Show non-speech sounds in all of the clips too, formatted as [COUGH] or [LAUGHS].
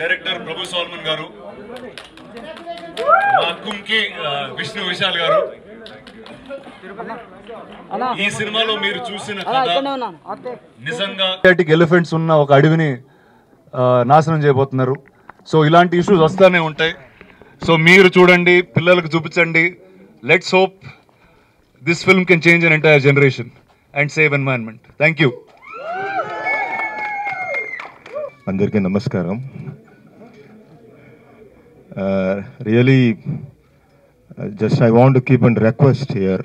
Director ప్రభు సోల్మన్ గారు మా కుంకి విష్ణు విశాల్ గారు. ఈ సినిమాలో మీరు చూసిన నిజంగా ఎలిఫెంట్స్ ఉన్న ఒక అడవిని నాశనం చేయబోతున్నారు. సో ఇలాంటి ఇష్యూస్ వస్తూనే ఉంటాయి. సో మీరు చూడండి పిల్లలకు చూపించండి. Let's hope this film can change an entire generation and save environment thank you అందరికీ నమస్కారం. Uh, really, uh, just I want to keep and request here,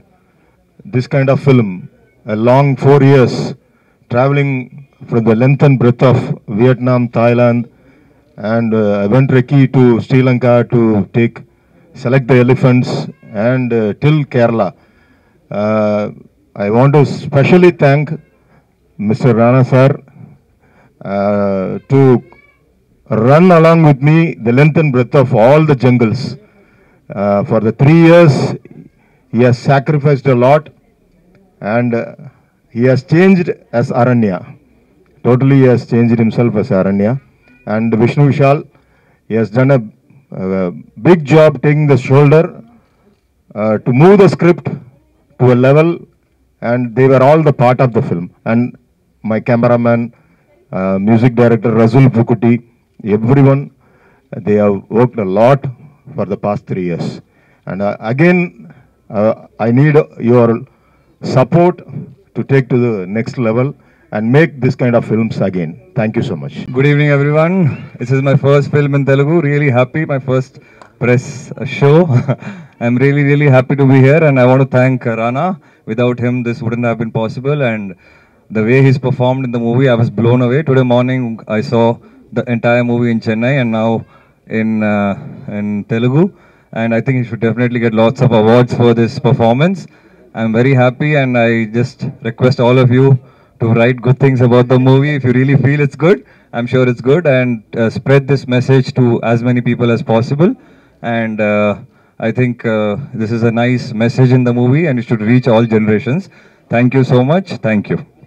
this kind of film, a long four years, traveling from the length and breadth of Vietnam, Thailand, and uh, I went recce to Sri Lanka to take, select the elephants and uh, till Kerala. Uh, I want to specially thank Mr. Rana sir uh, to run along with me the length and breadth of all the jungles. Uh, for the three years, he has sacrificed a lot and uh, he has changed as Aranya. Totally, he has changed himself as Aranya. And Vishnu Vishal, he has done a, a big job taking the shoulder uh, to move the script to a level, and they were all the part of the film. And my cameraman, uh, music director Resul Pookutty, everyone, they have worked a lot for the past three years. And uh, again, uh, I need your support to take to the next level and make this kind of films again. Thank you so much. Good evening, everyone. This is my first film in Telugu. Really happy. My first press show. [LAUGHS] I'm really, really happy to be here, and I want to thank Rana. Without him, this wouldn't have been possible. And the way he's performed in the movie, I was blown away. Today morning, I saw the entire movie in Chennai, and now in uh, in Telugu. And I think he should definitely get lots of awards for this performance. I'm very happy, and I just request all of you to write good things about the movie. If you really feel it's good, I'm sure it's good, and uh, spread this message to as many people as possible. And uh, I think uh, this is a nice message in the movie, and it should reach all generations. Thank you so much. Thank you.